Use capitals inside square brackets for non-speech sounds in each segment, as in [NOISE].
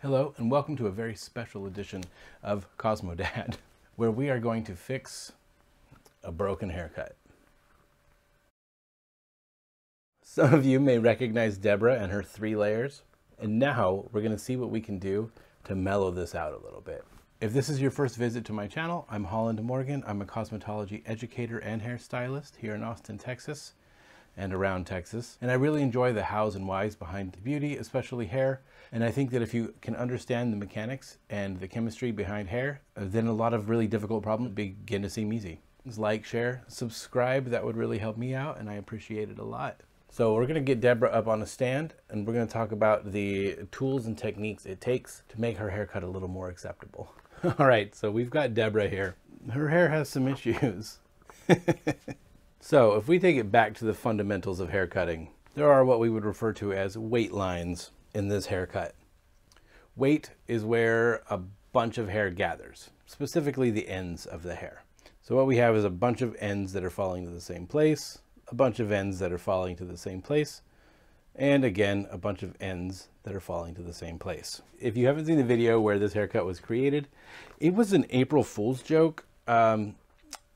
Hello, and welcome to a very special edition of Cosmo Dad, [LAUGHS] where we are going to fix a broken haircut. Some of you may recognize Deborah and her three layers, and now we're going to see what we can do to mellow this out a little bit. If this is your first visit to my channel, I'm Holland Morgan. I'm a cosmetology educator and hairstylist here in Austin, Texas and around Texas. And I really enjoy the hows and whys behind the beauty, especially hair. And I think that if you can understand the mechanics and the chemistry behind hair, uh, then a lot of really difficult problems begin to seem easy. Like, share, subscribe, that would really help me out and I appreciate it a lot. So we're gonna get Deborah up on a stand and we're gonna talk about the tools and techniques it takes to make her haircut a little more acceptable. [LAUGHS] All right, so we've got Deborah here. Her hair has some issues. [LAUGHS] So if we take it back to the fundamentals of haircutting, there are what we would refer to as weight lines in this haircut. Weight is where a bunch of hair gathers, specifically the ends of the hair. So what we have is a bunch of ends that are falling to the same place, a bunch of ends that are falling to the same place, and again, a bunch of ends that are falling to the same place. If you haven't seen the video where this haircut was created, it was an April Fool's joke. Um,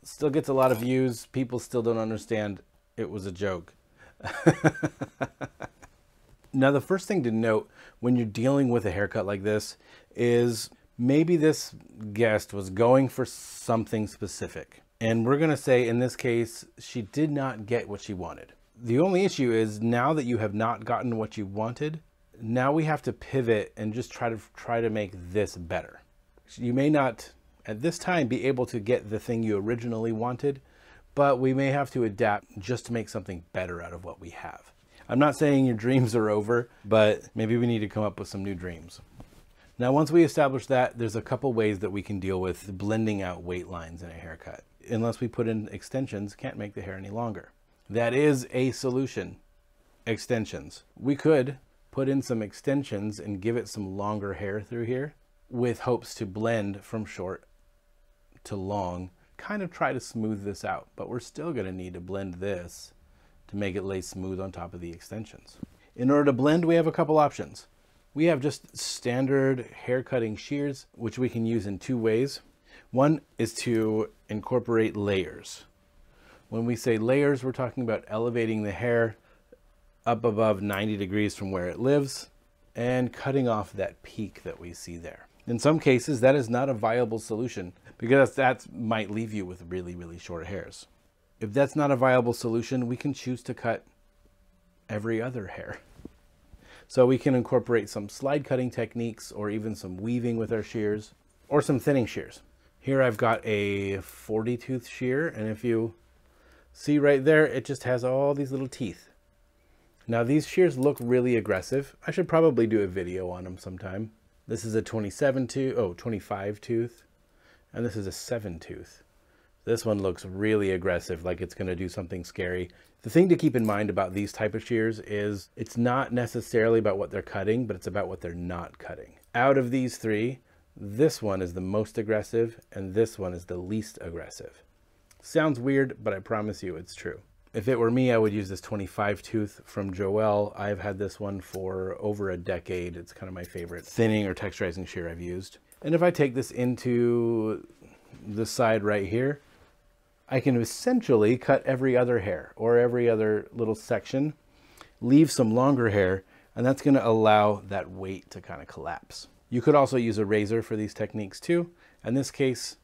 still gets a lot of views. People still don't understand it was a joke. [LAUGHS] now, the first thing to note when you're dealing with a haircut like this is maybe this guest was going for something specific. And we're going to say in this case, she did not get what she wanted. The only issue is now that you have not gotten what you wanted, now we have to pivot and just try to try to make this better. You may not at this time be able to get the thing you originally wanted, but we may have to adapt just to make something better out of what we have. I'm not saying your dreams are over, but maybe we need to come up with some new dreams. Now, once we establish that, there's a couple ways that we can deal with blending out weight lines in a haircut. Unless we put in extensions, can't make the hair any longer. That is a solution, extensions. We could put in some extensions and give it some longer hair through here with hopes to blend from short to long, kind of try to smooth this out, but we're still going to need to blend this to make it lay smooth on top of the extensions. In order to blend, we have a couple options. We have just standard hair cutting shears, which we can use in two ways. One is to incorporate layers. When we say layers, we're talking about elevating the hair up above 90 degrees from where it lives and cutting off that peak that we see there. In some cases, that is not a viable solution because that might leave you with really, really short hairs. If that's not a viable solution, we can choose to cut every other hair. So we can incorporate some slide cutting techniques or even some weaving with our shears or some thinning shears. Here I've got a 40 tooth shear and if you see right there, it just has all these little teeth. Now these shears look really aggressive. I should probably do a video on them sometime. This is a 27 tooth, oh, 25 tooth, and this is a 7 tooth. This one looks really aggressive, like it's going to do something scary. The thing to keep in mind about these type of shears is it's not necessarily about what they're cutting, but it's about what they're not cutting. Out of these three, this one is the most aggressive, and this one is the least aggressive. Sounds weird, but I promise you it's true. If it were me, I would use this 25 tooth from Joewell. I've had this one for over a decade. It's kind of my favorite thinning or texturizing shear I've used. And if I take this into the side right here, I can essentially cut every other hair or every other little section, leave some longer hair, and that's gonna allow that weight to kind of collapse. You could also use a razor for these techniques too. In this case,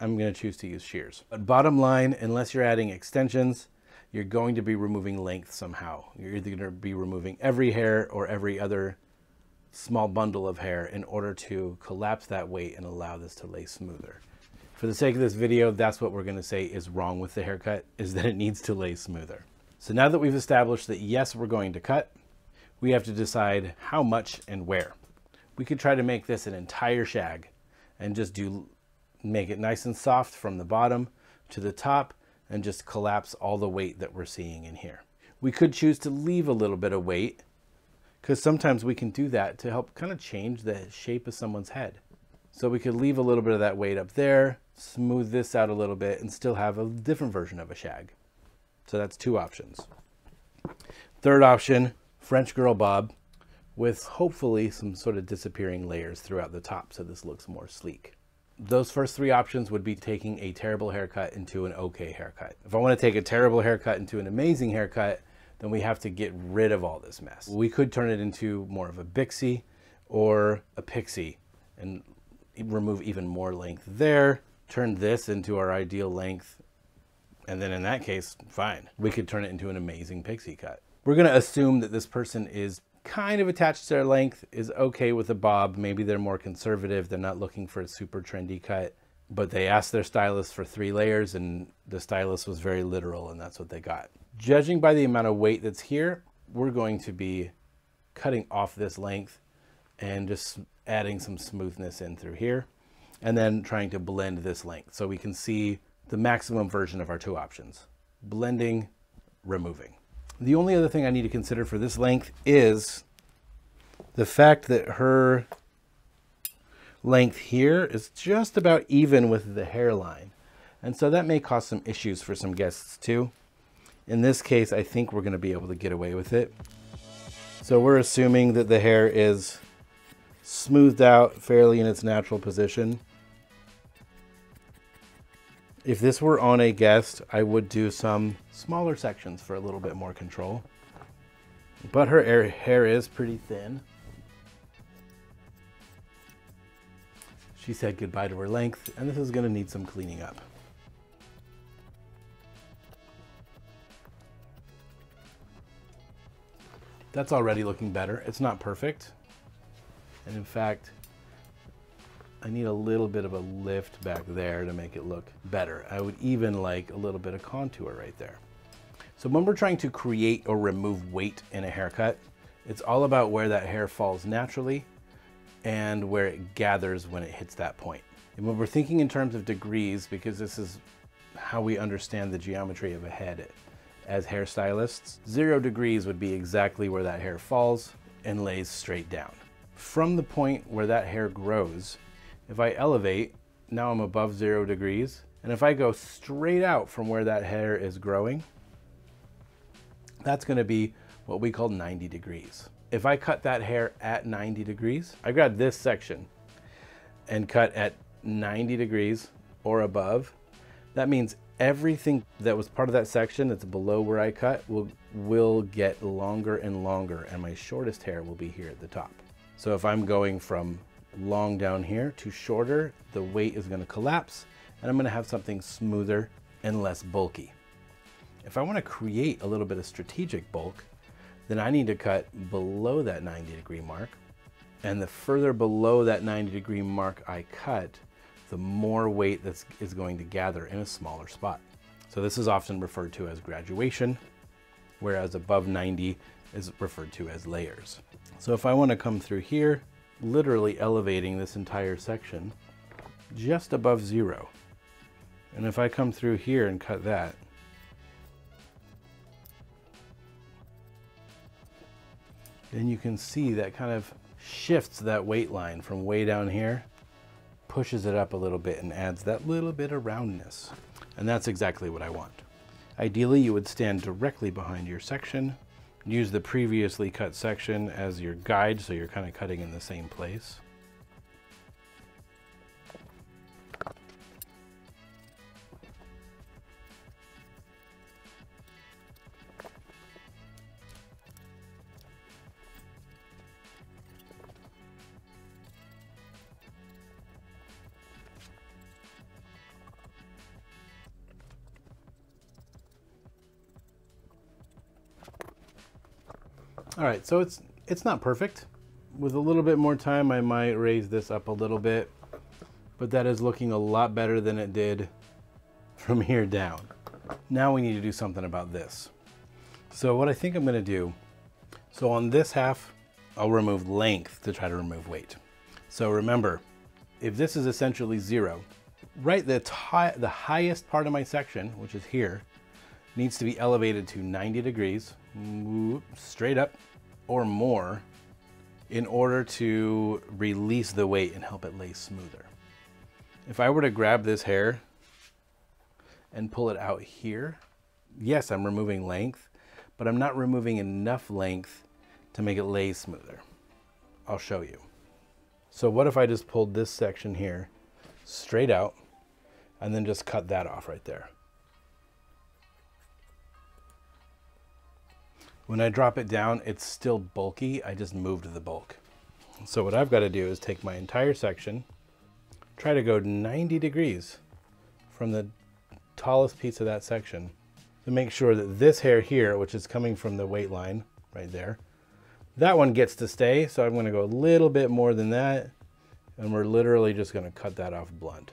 I'm gonna choose to use shears. But bottom line, unless you're adding extensions, you're going to be removing length somehow. You're either going to be removing every hair or every other small bundle of hair in order to collapse that weight and allow this to lay smoother. For the sake of this video, that's what we're going to say is wrong with the haircut, is that it needs to lay smoother. So now that we've established that yes, we're going to cut, we have to decide how much and where. We could try to make this an entire shag and just do make it nice and soft from the bottom to the top and just collapse all the weight that we're seeing in here. We could choose to leave a little bit of weight because sometimes we can do that to help kind of change the shape of someone's head. So we could leave a little bit of that weight up there, smooth this out a little bit, and still have a different version of a shag. So that's two options. Third option, French girl bob, with hopefully some sort of disappearing layers throughout the top so this looks more sleek. Those first three options would be taking a terrible haircut into an okay haircut. If I want to take a terrible haircut into an amazing haircut, then we have to get rid of all this mess. We could turn it into more of a Bixie or a Pixie and remove even more length there, turn this into our ideal length, and then in that case, fine. We could turn it into an amazing pixie cut. We're gonna assume that this person is kind of attached to their length, is okay with a bob. Maybe they're more conservative. They're not looking for a super trendy cut, but they asked their stylist for three layers and the stylist was very literal and that's what they got. Judging by the amount of weight that's here, we're going to be cutting off this length and just adding some smoothness in through here and then trying to blend this length so we can see the maximum version of our two options, blending, removing. The only other thing I need to consider for this length is the fact that her length here is just about even with the hairline. And so that may cause some issues for some guests too. In this case, I think we're gonna be able to get away with it. So we're assuming that the hair is smoothed out fairly in its natural position. If this were on a guest, I would do some smaller sections for a little bit more control. But her hair is pretty thin. She said goodbye to her length, and this is gonna need some cleaning up. That's already looking better. It's not perfect. And in fact, I need a little bit of a lift back there to make it look better. I would even like a little bit of contour right there. So when we're trying to create or remove weight in a haircut, it's all about where that hair falls naturally and where it gathers when it hits that point. And when we're thinking in terms of degrees, because this is how we understand the geometry of a head as hairstylists, zero degrees would be exactly where that hair falls and lays straight down. From the point where that hair grows, if I elevate, now I'm above zero degrees. And if I go straight out from where that hair is growing, that's gonna be what we call 90 degrees. If I cut that hair at 90 degrees, I got this section and cut at 90 degrees or above, that means everything that was part of that section that's below where I cut will, will get longer and longer and my shortest hair will be here at the top. So if I'm going from long down here to shorter, the weight is gonna collapse and I'm gonna have something smoother and less bulky. If I wanna create a little bit of strategic bulk, then I need to cut below that 90 degree mark. And the further below that 90 degree mark I cut, the more weight that is going to gather in a smaller spot. So this is often referred to as graduation, whereas above 90 is referred to as layers. So if I wanna come through here literally elevating this entire section just above zero. And if I come through here and cut that, then you can see that kind of shifts that weight line from way down here, pushes it up a little bit and adds that little bit of roundness. And that's exactly what I want. Ideally, you would stand directly behind your section Use the previously cut section as your guide so you're kind of cutting in the same place. Right, so it's it's not perfect. With a little bit more time, I might raise this up a little bit, but that is looking a lot better than it did [LAUGHS] from here down. Now we need to do something about this. So what I think I'm gonna do, so on this half, I'll remove length to try to remove weight. So remember, if this is essentially zero, right the, the highest part of my section, which is here, needs to be elevated to 90 degrees, straight up, or more in order to release the weight and help it lay smoother. If I were to grab this hair and pull it out here, yes, I'm removing length, but I'm not removing enough length to make it lay smoother. I'll show you. So what if I just pulled this section here straight out and then just cut that off right there? When I drop it down, it's still bulky. I just moved the bulk. So what I've got to do is take my entire section, try to go 90 degrees from the tallest piece of that section to make sure that this hair here, which is coming from the weight line right there, that one gets to stay. So I'm going to go a little bit more than that. And we're literally just going to cut that off blunt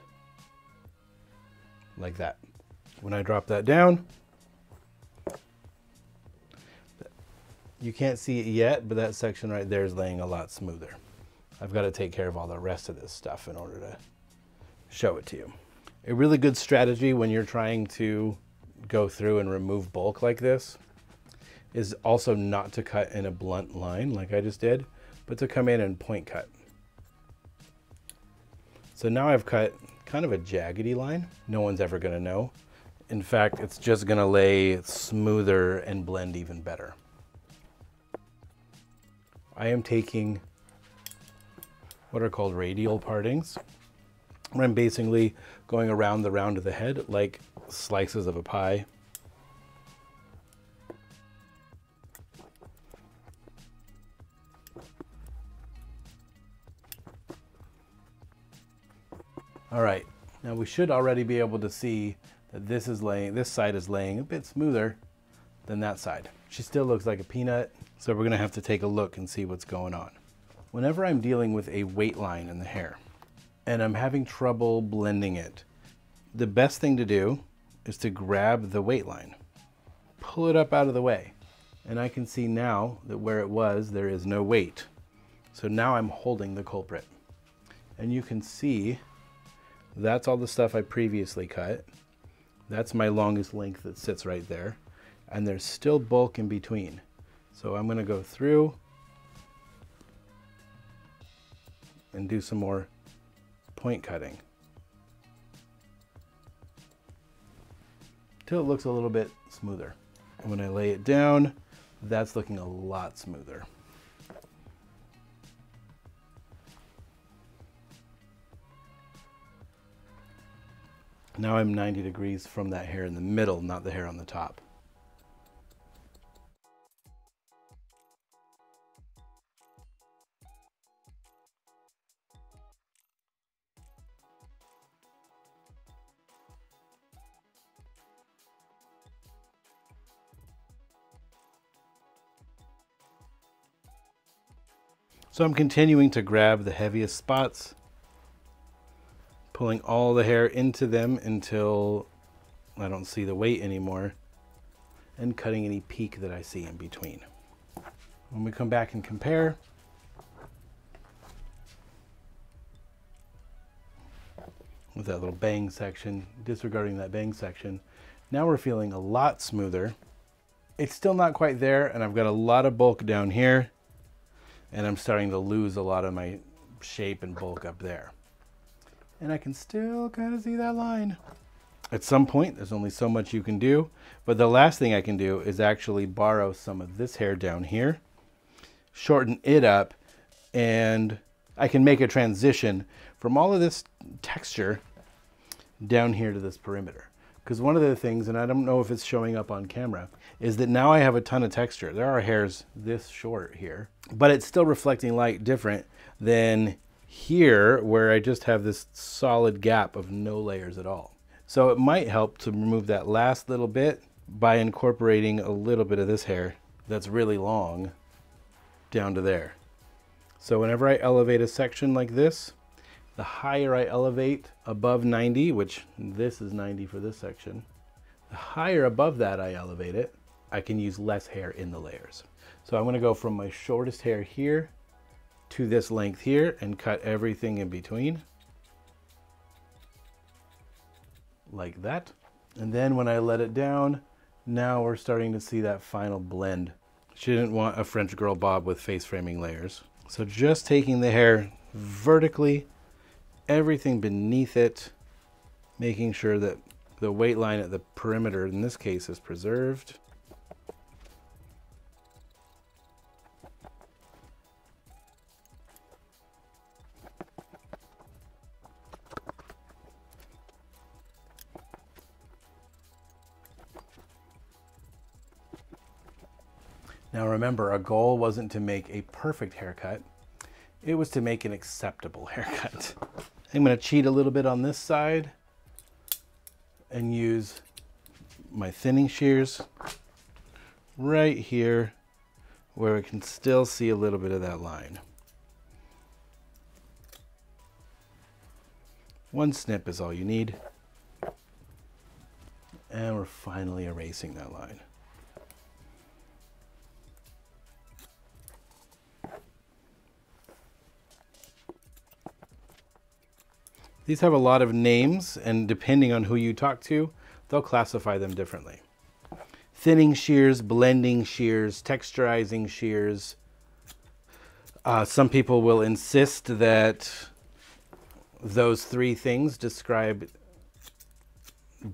like that. When I drop that down, You can't see it yet, but that section right there is laying a lot smoother. I've got to take care of all the rest of this stuff in order to show it to you. A really good strategy when you're trying to go through and remove bulk like this is also not to cut in a blunt line like I just did, but to come in and point cut. So now I've cut kind of a jaggedy line. No one's ever gonna know. In fact, it's just gonna lay smoother and blend even better. I am taking what are called radial partings. Where I'm basically going around the round of the head like slices of a pie. All right, now we should already be able to see that this is laying, this side is laying a bit smoother than that side. She still looks like a peanut, so we're gonna have to take a look and see what's going on. Whenever I'm dealing with a weight line in the hair and I'm having trouble blending it, the best thing to do is to grab the weight line, pull it up out of the way. And I can see now that where it was, there is no weight. So now I'm holding the culprit. And you can see that's all the stuff I previously cut. That's my longest length that sits right there and there's still bulk in between. So I'm going to go through and do some more point cutting till it looks a little bit smoother. And when I lay it down, that's looking a lot smoother. Now I'm 90 degrees from that hair in the middle, not the hair on the top. So I'm continuing to grab the heaviest spots, pulling all the hair into them until I don't see the weight anymore, and cutting any peak that I see in between. When we come back and compare, with that little bang section, disregarding that bang section, now we're feeling a lot smoother. It's still not quite there, and I've got a lot of bulk down here and I'm starting to lose a lot of my shape and bulk up there. And I can still kind of see that line. At some point, there's only so much you can do, but the last thing I can do is actually borrow some of this hair down here, shorten it up, and I can make a transition from all of this texture down here to this perimeter. Because one of the things, and I don't know if it's showing up on camera, is that now I have a ton of texture. There are hairs this short here, but it's still reflecting light different than here where I just have this solid gap of no layers at all. So it might help to remove that last little bit by incorporating a little bit of this hair that's really long down to there. So whenever I elevate a section like this, the higher I elevate above 90, which this is 90 for this section, the higher above that I elevate it, I can use less hair in the layers. So I'm gonna go from my shortest hair here to this length here and cut everything in between. Like that. And then when I let it down, now we're starting to see that final blend. She didn't want a French girl bob with face framing layers. So just taking the hair vertically everything beneath it, making sure that the weight line at the perimeter in this case is preserved. Now remember, our goal wasn't to make a perfect haircut, it was to make an acceptable [LAUGHS] haircut. I'm gonna cheat a little bit on this side and use my thinning shears right here where we can still see a little bit of that line. One snip is all you need. And we're finally erasing that line. These have a lot of names, and depending on who you talk to, they'll classify them differently. Thinning shears, blending shears, texturizing shears. Uh, some people will insist that those three things describe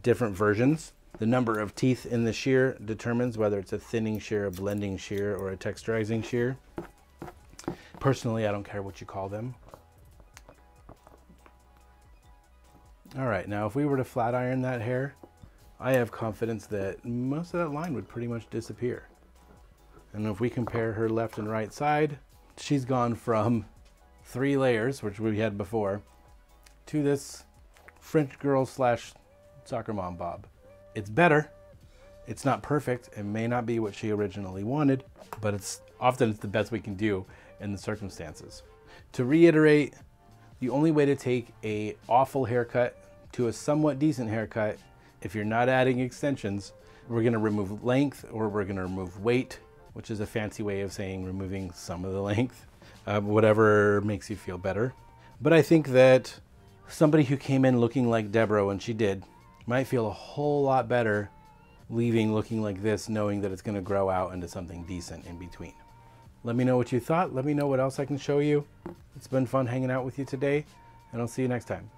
different versions. The number of teeth in the shear determines whether it's a thinning shear, a blending shear, or a texturizing shear. Personally, I don't care what you call them. All right, now if we were to flat iron that hair, I have confidence that most of that line would pretty much disappear. And if we compare her left and right side, she's gone from three layers, which we had before, to this French girl slash soccer mom bob. It's better. It's not perfect. It may not be what she originally wanted, but it's often it's the best we can do in the circumstances. To reiterate, the only way to take a awful haircut to a somewhat decent haircut, if you're not adding extensions, we're gonna remove length or we're gonna remove weight, which is a fancy way of saying removing some of the length, uh, whatever makes you feel better. But I think that somebody who came in looking like Deborah when she did might feel a whole lot better leaving looking like this, knowing that it's gonna grow out into something decent in between. Let me know what you thought. Let me know what else I can show you. It's been fun hanging out with you today, and I'll see you next time.